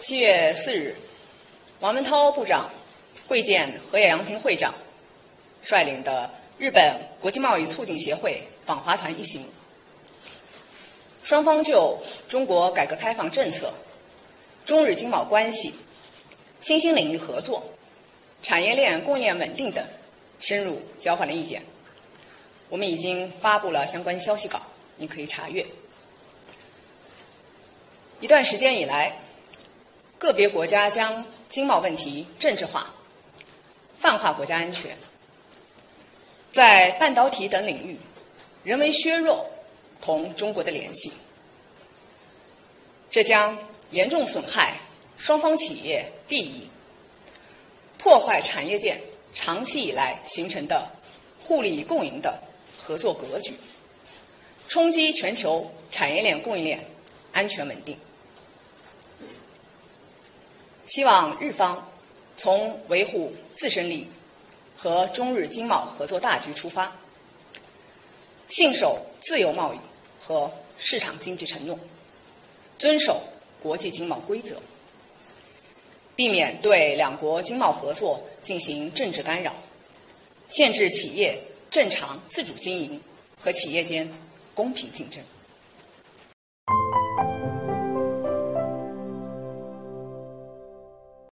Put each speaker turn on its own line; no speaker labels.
七月四日，王文涛部长会见河野洋平会长，率领的日本国际贸易促进协会访华团一行，双方就中国改革开放政策、中日经贸关系、新兴领域合作、产业链供应链稳定等深入交换了意见。我们已经发布了相关消息稿，您可以查阅。一段时间以来，个别国家将经贸问题政治化、泛化国家安全，在半导体等领域人为削弱同中国的联系，这将严重损害双方企业利益，破坏产业界长期以来形成的互利共赢的合作格局，冲击全球产业链供应链安全稳定。希望日方从维护自身利益和中日经贸合作大局出发，信守自由贸易和市场经济承诺，遵守国际经贸规则，避免对两国经贸合作进行政治干扰，限制企业正常自主经营和企业间公平竞争。